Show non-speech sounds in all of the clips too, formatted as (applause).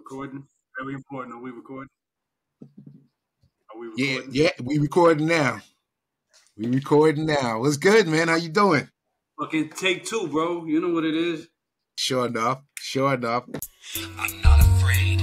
recording? Very important. Are we recording? Are we recording? Yeah, yeah, we recording now. We recording now. What's good, man? How you doing? Fucking take two, bro. You know what it is. Sure enough. Sure enough. I'm not afraid.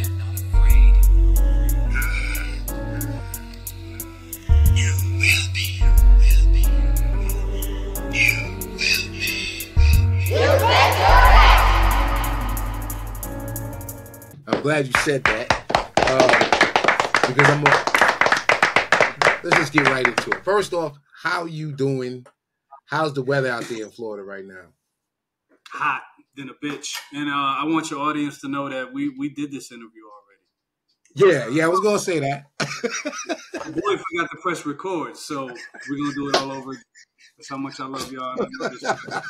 Glad you said that. Um, because I'm gonna, let's just get right into it. First off, how you doing? How's the weather out there in Florida right now? Hot than a bitch. And uh, I want your audience to know that we we did this interview already. Yeah, yeah, I was gonna say that. (laughs) boy forgot to press record, so we're gonna do it all over. That's how much I love y'all. (laughs)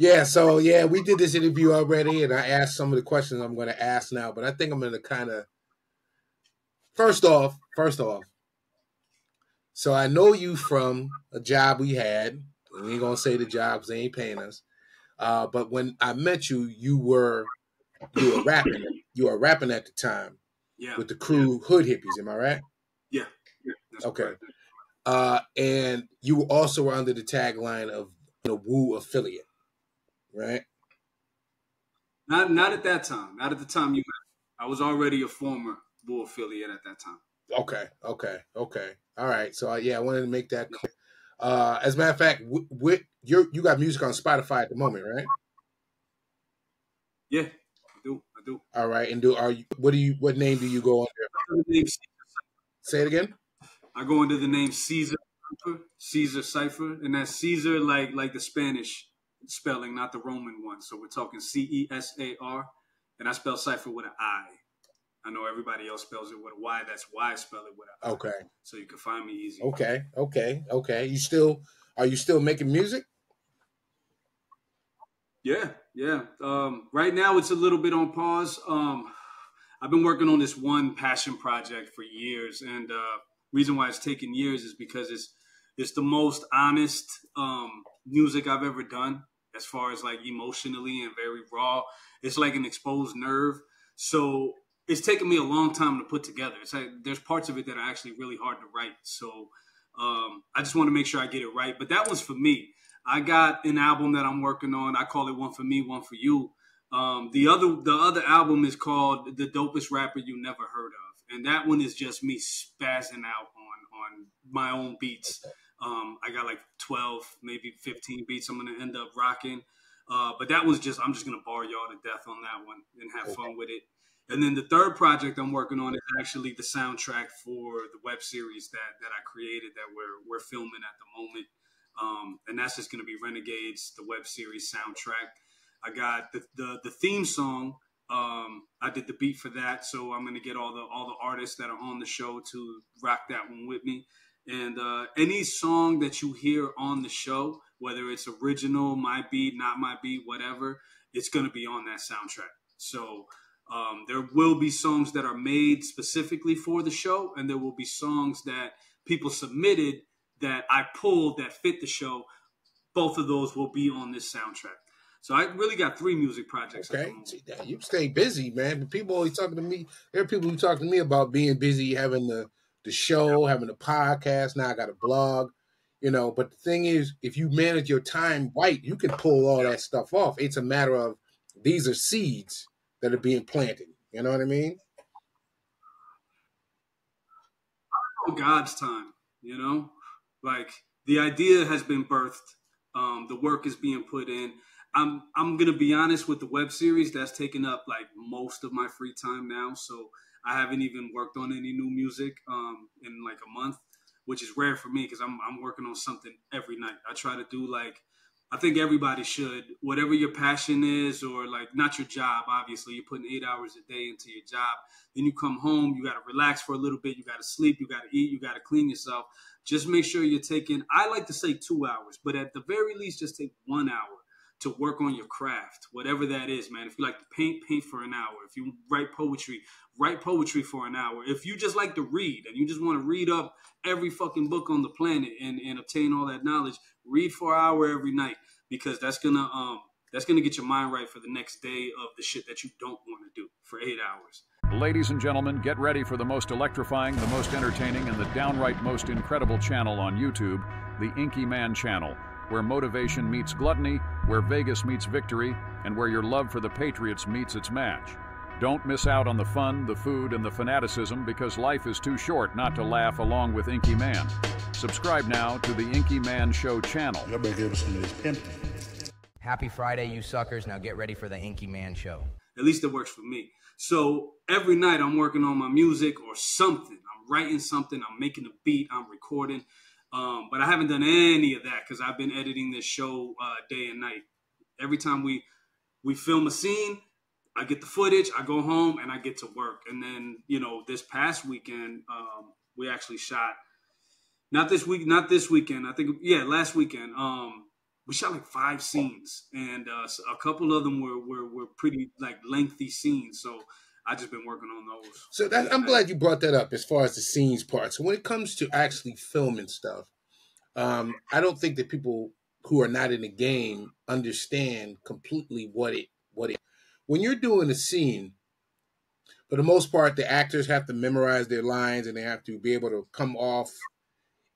Yeah, so yeah, we did this interview already, and I asked some of the questions I'm going to ask now, but I think I'm going to kind of first off, first off. So I know you from a job we had. We ain't gonna say the jobs; they ain't paying us. Uh, but when I met you, you were you were rapping. You were rapping at the time. Yeah. With the crew yeah. Hood Hippies, am I right? Yeah. yeah okay. Uh, and you also were under the tagline of the Woo affiliate right? Not not at that time. Not at the time you met. I was already a former Bull affiliate at that time. Okay, okay, okay. All right. So uh, yeah, I wanted to make that clear. Uh, as a matter of fact, with you you got music on Spotify at the moment, right? Yeah, I do. I do. All right, and do are you? What do you? What name do you go under? Say it again. I go under the name Cesar Cesar Cipher, and that's Cesar like like the Spanish spelling, not the Roman one. So we're talking C E S A R, and I spell cipher with an I. I know everybody else spells it with a Y. That's why I spell it with an Okay. So you can find me easy. Okay. Okay. Okay. You still are you still making music? Yeah. Yeah. Um, right now it's a little bit on pause. Um, I've been working on this one passion project for years, and uh, reason why it's taken years is because it's it's the most honest um, music I've ever done as far as like emotionally and very raw. It's like an exposed nerve. So it's taken me a long time to put together. It's like there's parts of it that are actually really hard to write. So um, I just want to make sure I get it right. But that was for me. I got an album that I'm working on. I call it one for me, one for you. Um, the other the other album is called The Dopest Rapper You Never Heard of, and that one is just me spazzing out on on my own beats. Um, I got like 12, maybe 15 beats I'm going to end up rocking. Uh, but that was just, I'm just going to bar y'all to death on that one and have fun with it. And then the third project I'm working on is actually the soundtrack for the web series that, that I created that we're, we're filming at the moment. Um, and that's just going to be Renegades, the web series soundtrack. I got the, the, the theme song. Um, I did the beat for that, so I'm gonna get all the all the artists that are on the show to rock that one with me. And uh, any song that you hear on the show, whether it's original, my beat, not my beat, whatever, it's to be on that soundtrack. So um, there will be songs that are made specifically for the show, and there will be songs that people submitted that I pulled that fit the show. Both of those will be on this soundtrack. So I really got three music projects. Okay, See, you stay busy, man. But people always talking to me. There are people who talk to me about being busy, having the the show, having a podcast. Now I got a blog, you know. But the thing is, if you manage your time right, you can pull all that stuff off. It's a matter of these are seeds that are being planted. You know what I mean? God's time, you know, like the idea has been birthed. Um, the work is being put in. I'm I'm gonna be honest with the web series that's taken up like most of my free time now. So I haven't even worked on any new music um, in like a month, which is rare for me because I'm I'm working on something every night. I try to do like I think everybody should, whatever your passion is, or like not your job. Obviously, you're putting eight hours a day into your job. Then you come home, you got to relax for a little bit. You got to sleep. You got to eat. You got to clean yourself. Just make sure you're taking. I like to say two hours, but at the very least, just take one hour to work on your craft, whatever that is, man. If you like to paint, paint for an hour. If you write poetry, write poetry for an hour. If you just like to read and you just want to read up every fucking book on the planet and, and obtain all that knowledge, read for an hour every night because that's gonna um that's gonna get your mind right for the next day of the shit that you don't want to do. for eight hours. Ladies and gentlemen, get ready for the most electrifying, the most entertaining, and the downright most incredible channel on YouTube, the Inky Mann channel, where motivation meets gluttony, where Vegas meets victory, and where your love for the Patriots meets its match. Don't miss out on the fun, the food, and the fanaticism because life is too short not to laugh along with Inky Mann. Subscribe now to the Inky Mann Show channel. Y'all better give us some of this pimping. Happy Friday, you suckers. Now get ready for the Inky Mann show. At least it works for me. So every night I'm working on my music or something. I'm writing something. I'm making a beat. I'm recording. Um, but I haven't done any of that because I've been editing this show uh, day and night. Every time we we film a scene, I get the footage. I go home and I get to work. And then you know this past weekend um, we actually shot. Not this week. Not this weekend. I think yeah, last weekend. Um, we shot like five scenes, and uh, a couple of them were, were were pretty like lengthy scenes. So I just been working on those. So that, I'm glad you brought that up as far as the scenes part. So when it comes to actually filming stuff, um, I don't think that people who are not in the game understand completely what it what it. When you're doing a scene, for the most part, the actors have to memorize their lines and they have to be able to come off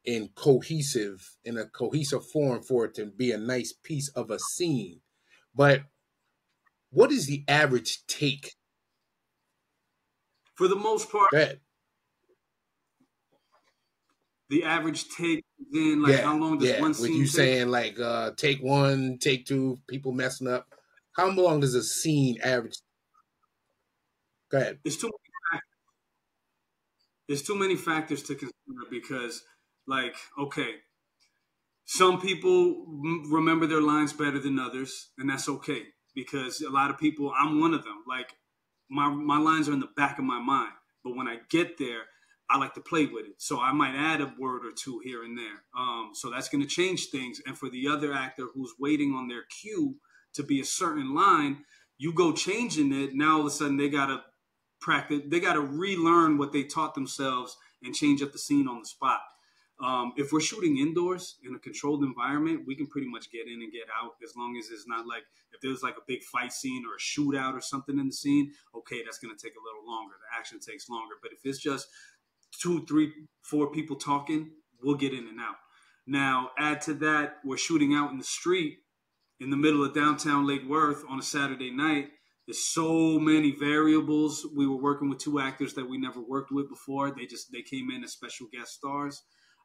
in cohesive in a cohesive form for it to be a nice piece of a scene. But what is the average take? For the most part, the average take then like how long does yeah. one With scene you take? saying like uh take one, take two, people messing up. How long does a scene average? Go ahead. There's too many factors. Too many factors to consider because, like, okay, some people remember their lines better than others, and that's okay because a lot of people. I'm one of them. Like, my my lines are in the back of my mind, but when I get there, I like to play with it. So I might add a word or two here and there. Um, so that's going to change things. And for the other actor who's waiting on their cue to be a certain line, you go changing it. Now all of a sudden they got to practice. They got to relearn what they taught themselves and change up the scene on the spot. Um, if we're shooting indoors in a controlled environment, we can pretty much get in and get out as long as it's not like if there's like a big fight scene or a shootout or something in the scene. Okay, that's going to take a little longer. The action takes longer. But if it's just two, three, four people talking, we'll get in and out. Now, add to that, we're shooting out in the street in the middle of downtown Lake Worth on a Saturday night. There's so many variables. We were working with two actors that we never worked with before. They just they came in as special guest stars.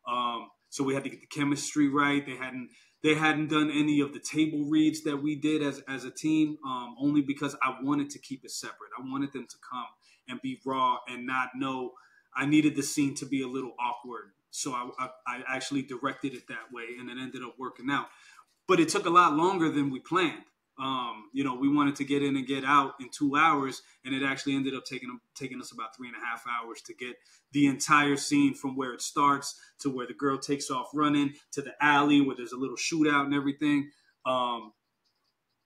Um, so we had to get the chemistry right. They hadn't they hadn't done any of the table reads that we did as as a team, um, only because I wanted to keep it separate. I wanted them to come and be raw and not know. I needed the scene to be a little awkward, so I, I, I actually directed it that way, and it ended up working out. But it took a lot longer than we planned. Um, you know, we wanted to get in and get out in two hours, and it actually ended up taking taking us about three and a half hours to get the entire scene from where it starts to where the girl takes off running to the alley where there's a little shootout and everything. Um,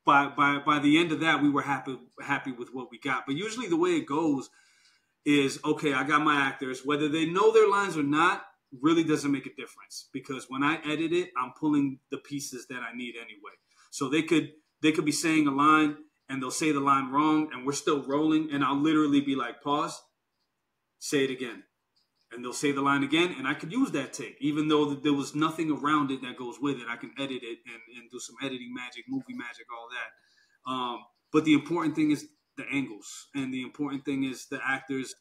by by by the end of that, we were happy happy with what we got. But usually, the way it goes is okay. I got my actors, whether they know their lines or not, really doesn't make a difference because when I edit it, I'm pulling the pieces that I need anyway. So they could they could be saying a line and they'll say the line wrong and we're still rolling and I'll literally be like pause, say it again. And they'll say the line again and I could use that take even though there was nothing around it that goes with it. I can edit it and, and do some editing magic, movie magic, all that. Um, but the important thing is the angles and the important thing is the actors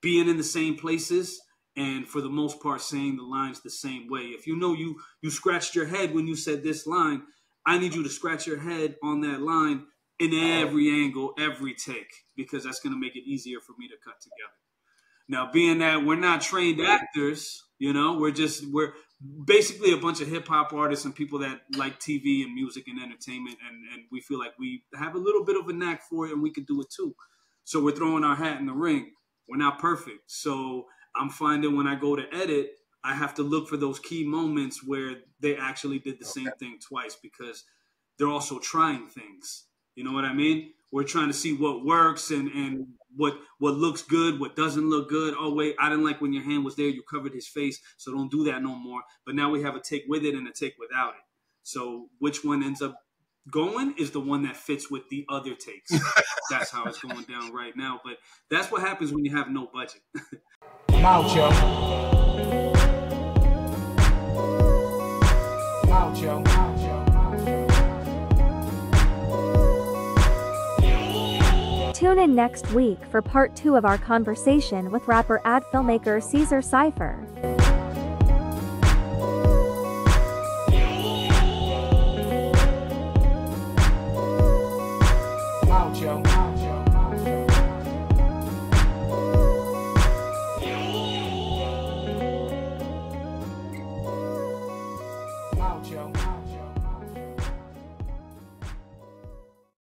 being in the same places and for the most part saying the lines the same way. If you know you you scratched your head when you said this line, I need you to scratch your head on that line in every angle, every take, because that's going to make it easier for me to cut together. Now, being that we're not trained actors, you know, we're just we're basically a bunch of hip hop artists and people that like TV and music and entertainment, and and we feel like we have a little bit of a knack for it, and we can do it too. So we're throwing our hat in the ring. We're not perfect, so I'm finding when I go to edit, I have to look for those key moments where they actually did the same thing twice because they're also trying things. You know what I mean? We're trying to see what works and and what what looks good, what doesn't look good. Oh wait, I didn't like when your hand was there. You covered his face, so don't do that no more. But now we have a take with it and a take without it. So which one ends up, going is the one that fits with the other takes. (laughs) that's how it's going down right now. But that's what happens when you have no budget. (laughs) I'm out, yo. Yo. Tune in next week for part two of our conversation with rapper ad filmmaker Cesar Cipher.